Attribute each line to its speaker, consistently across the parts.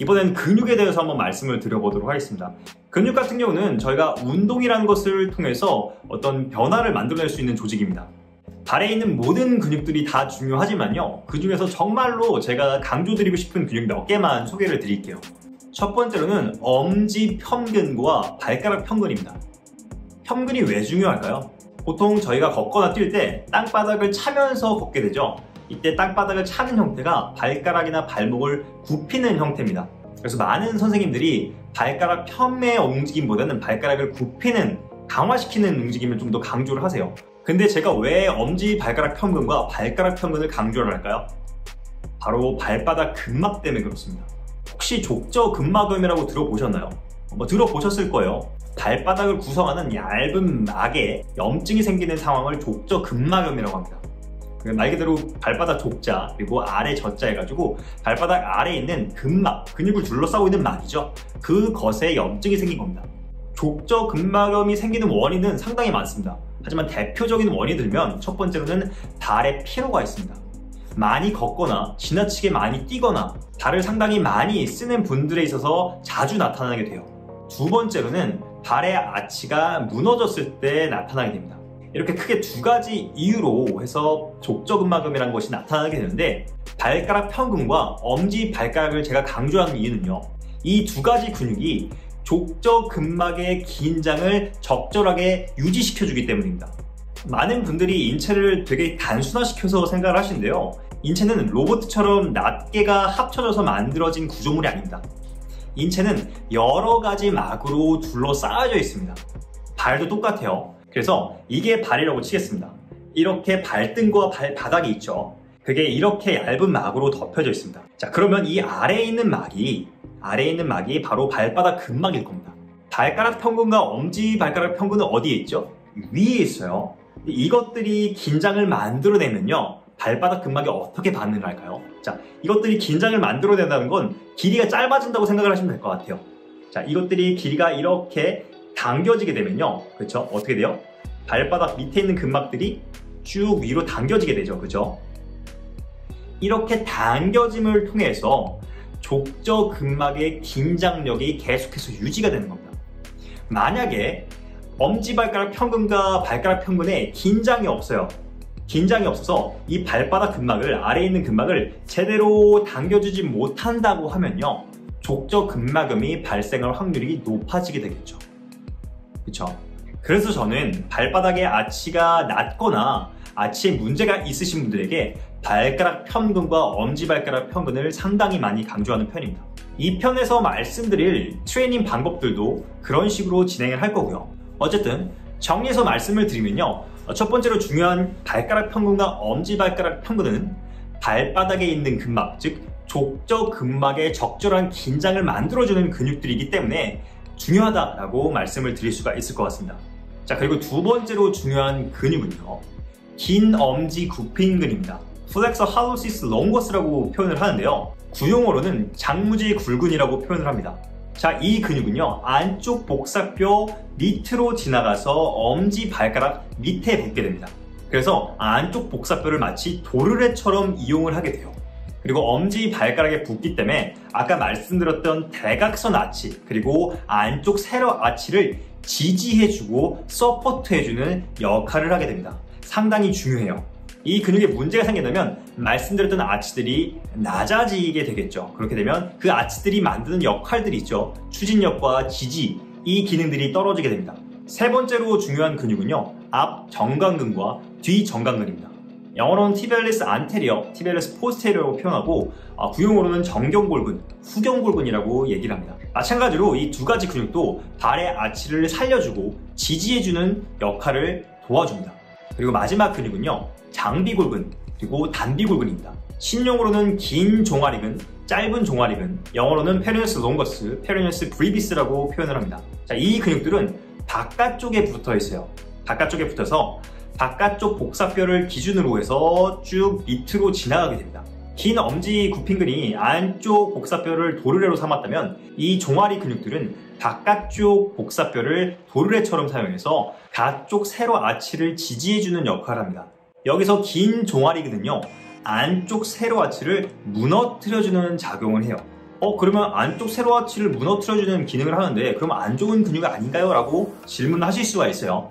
Speaker 1: 이번엔 근육에 대해서 한번 말씀을 드려보도록 하겠습니다. 근육 같은 경우는 저희가 운동이라는 것을 통해서 어떤 변화를 만들어낼 수 있는 조직입니다. 발에 있는 모든 근육들이 다 중요하지만요. 그 중에서 정말로 제가 강조드리고 싶은 근육 몇 개만 소개를 드릴게요. 첫 번째로는 엄지 편근과 발가락 편근입니다. 편근이 왜 중요할까요? 보통 저희가 걷거나 뛸 때 땅바닥을 차면서 걷게 되죠. 이때 땅바닥을 차는 형태가 발가락이나 발목을 굽히는 형태입니다. 그래서 많은 선생님들이 발가락 편의 움직임보다는 발가락을 굽히는 강화시키는 움직임을 좀 더 강조를 하세요. 근데 제가 왜 엄지 발가락 편근과 발가락 편근을 강조를 할까요? 바로 발바닥 근막 때문에 그렇습니다. 혹시 족저 근막염이라고 들어보셨나요? 뭐 들어보셨을 거예요. 발바닥을 구성하는 얇은 막에 염증이 생기는 상황을 족저 근막염이라고 합니다. 말 그대로 발바닥 족자 그리고 아래 젖자 해가지고 발바닥 아래에 있는 근막 근육을 둘러싸고 있는 막이죠. 그것에 염증이 생긴 겁니다. 족저 근막염이 생기는 원인은 상당히 많습니다. 하지만 대표적인 원인이 들면 첫 번째로는 발에 피로가 있습니다. 많이 걷거나 지나치게 많이 뛰거나 발을 상당히 많이 쓰는 분들에 있어서 자주 나타나게 돼요. 두 번째로는 발의 아치가 무너졌을 때 나타나게 됩니다. 이렇게 크게 두 가지 이유로 해서 족저근막염이라는 것이 나타나게 되는데 발가락 편근과 엄지 발가락을 제가 강조하는 이유는요. 이 두 가지 근육이 족저근막의 긴장을 적절하게 유지시켜주기 때문입니다. 많은 분들이 인체를 되게 단순화시켜서 생각을 하시는데요. 인체는 로봇처럼 낱개가 합쳐져서 만들어진 구조물이 아닙니다. 인체는 여러 가지 막으로 둘러싸여져 있습니다. 발도 똑같아요. 그래서 이게 발이라고 치겠습니다. 이렇게 발등과 발 바닥이 있죠. 그게 이렇게 얇은 막으로 덮여져 있습니다. 자, 그러면 이 아래에 있는 막이, 아래에 있는 막이 바로 발바닥 근막일 겁니다. 발가락 평근과 엄지 발가락 평근은 어디에 있죠? 위에 있어요. 이것들이 긴장을 만들어내면요. 발바닥 근막이 어떻게 반응을 할까요? 자, 이것들이 긴장을 만들어낸다는 건 길이가 짧아진다고 생각을 하시면 될 것 같아요. 자, 이것들이 길이가 이렇게 당겨지게 되면요. 그렇죠? 어떻게 돼요? 발바닥 밑에 있는 근막들이 쭉 위로 당겨지게 되죠. 그죠? 이렇게 당겨짐을 통해서 족저 근막의 긴장력이 계속해서 유지가 되는 겁니다. 만약에 엄지발가락 평근과 발가락 평근에 긴장이 없어요. 긴장이 없어서 이 발바닥 근막을 아래에 있는 근막을 제대로 당겨주지 못한다고 하면요. 족저 근막염이 발생할 확률이 높아지게 되겠죠. 그쵸? 그래서 저는 발바닥의 아치가 낮거나 아치에 문제가 있으신 분들에게 발가락 편근과 엄지발가락 편근을 상당히 많이 강조하는 편입니다. 이 편에서 말씀드릴 트레이닝 방법들도 그런 식으로 진행을 할 거고요. 어쨌든 정리해서 말씀을 드리면요. 첫 번째로 중요한 발가락 편근과 엄지발가락 편근은 발바닥에 있는 근막, 즉 족저 근막의 적절한 긴장을 만들어주는 근육들이기 때문에 중요하다라고 말씀을 드릴 수가 있을 것 같습니다. 자, 그리고 두 번째로 중요한 근육은요. 긴 엄지 굽힌근입니다. 플렉서 할로시스 롱거스라고 표현을 하는데요. 구용어로는 장무지 굴근이라고 표현을 합니다. 자, 이 근육은요, 안쪽 복사뼈 밑으로 지나가서 엄지 발가락 밑에 붙게 됩니다. 그래서 안쪽 복사뼈를 마치 도르래처럼 이용을 하게 돼요. 그리고 엄지 발가락에 붙기 때문에 아까 말씀드렸던 대각선 아치 그리고 안쪽 세로 아치를 지지해주고 서포트해주는 역할을 하게 됩니다. 상당히 중요해요. 이 근육에 문제가 생긴다면 말씀드렸던 아치들이 낮아지게 되겠죠. 그렇게 되면 그 아치들이 만드는 역할들이 있죠. 추진력과 지지, 이 기능들이 떨어지게 됩니다. 세 번째로 중요한 근육은요. 앞 정강근과 뒤 정강근입니다. 영어로는 tibialis anterior, tibialis posterior라고 표현하고 아, 구용어로는 전경골근, 후경골근이라고 얘기를 합니다. 마찬가지로 이 두 가지 근육도 발의 아치를 살려주고 지지해주는 역할을 도와줍니다. 그리고 마지막 근육은요. 장비골근 그리고 단비골근입니다. 신용어로는 긴 종아리근, 짧은 종아리근, 영어로는 peroneus longus, peroneus brevis라고 표현을 합니다. 자, 이 근육들은 바깥쪽에 붙어 있어요. 바깥쪽에 붙어서 바깥쪽 복사뼈를 기준으로 해서 쭉 밑으로 지나가게 됩니다. 긴 엄지 굽힌근이 안쪽 복사뼈를 도르래로 삼았다면 이 종아리 근육들은 바깥쪽 복사뼈를 도르래처럼 사용해서 가쪽 세로 아치를 지지해주는 역할을 합니다. 여기서 긴 종아리근은요 안쪽 세로 아치를 무너뜨려주는 작용을 해요. 어 그러면 안쪽 세로 아치를 무너뜨려주는 기능을 하는데 그럼 안 좋은 근육 아닌가요? 라고 질문을 하실 수가 있어요.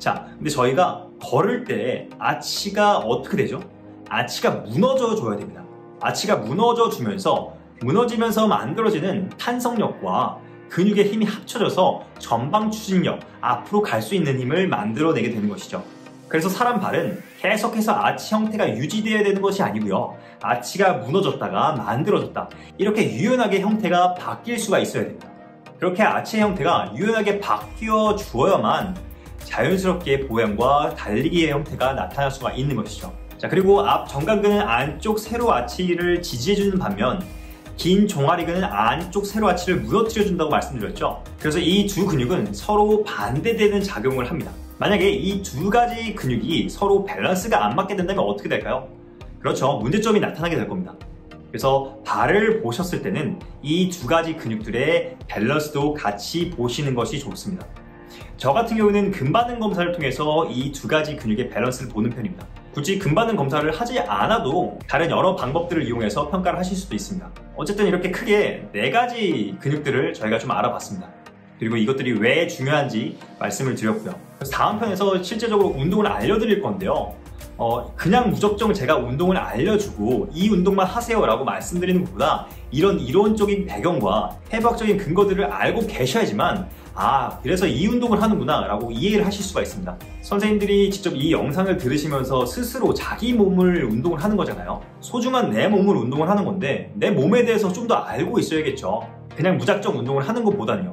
Speaker 1: 자, 근데 저희가 걸을 때 아치가 어떻게 되죠? 아치가 무너져 줘야 됩니다. 아치가 무너져 주면서 무너지면서 만들어지는 탄성력과 근육의 힘이 합쳐져서 전방 추진력, 앞으로 갈 수 있는 힘을 만들어내게 되는 것이죠. 그래서 사람 발은 계속해서 아치 형태가 유지되어야 되는 것이 아니고요. 아치가 무너졌다가 만들어졌다. 이렇게 유연하게 형태가 바뀔 수가 있어야 됩니다. 그렇게 아치의 형태가 유연하게 바뀌어 주어야만 자연스럽게 보행과 달리기의 형태가 나타날 수가 있는 것이죠. 자, 그리고 앞 정강근은 안쪽 세로 아치를 지지해주는 반면 긴 종아리근은 안쪽 세로 아치를 무너뜨려준다고 말씀드렸죠. 그래서 이 두 근육은 서로 반대되는 작용을 합니다. 만약에 이 두 가지 근육이 서로 밸런스가 안 맞게 된다면 어떻게 될까요? 그렇죠. 문제점이 나타나게 될 겁니다. 그래서 발을 보셨을 때는 이 두 가지 근육들의 밸런스도 같이 보시는 것이 좋습니다. 저 같은 경우는 근반응 검사를 통해서 이 두 가지 근육의 밸런스를 보는 편입니다. 굳이 근반응 검사를 하지 않아도 다른 여러 방법들을 이용해서 평가를 하실 수도 있습니다. 어쨌든 이렇게 크게 네 가지 근육들을 저희가 좀 알아봤습니다. 그리고 이것들이 왜 중요한지 말씀을 드렸고요. 다음 편에서 실제적으로 운동을 알려드릴 건데요. 어, 그냥 무작정 제가 운동을 알려주고 이 운동만 하세요 라고 말씀드리는 것보다 이런 이론적인 배경과 해부학적인 근거들을 알고 계셔야지만 아 그래서 이 운동을 하는구나 라고 이해를 하실 수가 있습니다. 선생님들이 직접 이 영상을 들으시면서 스스로 자기 몸을 운동을 하는 거잖아요. 소중한 내 몸을 운동을 하는 건데 내 몸에 대해서 좀 더 알고 있어야겠죠. 그냥 무작정 운동을 하는 것보다는요.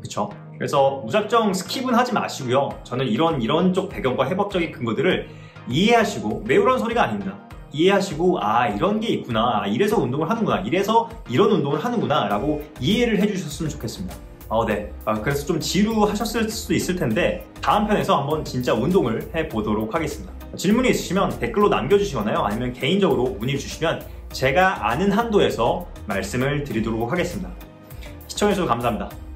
Speaker 1: 그쵸? 그래서 무작정 스킵은 하지 마시고요. 저는 이런 이런 쪽 배경과 해법적인 근거들을 이해하시고 매우란 소리가 아닙니다. 이해하시고 아 이런 게 있구나. 이래서 운동을 하는구나. 이래서 이런 운동을 하는구나. 라고 이해를 해주셨으면 좋겠습니다 어, 네. 아, 그래서 좀 지루하셨을 수도 있을 텐데 다음 편에서 한번 진짜 운동을 해보도록 하겠습니다. 질문이 있으시면 댓글로 남겨주시거나요. 아니면 개인적으로 문의 주시면 제가 아는 한도에서 말씀을 드리도록 하겠습니다. 시청해주셔서 감사합니다.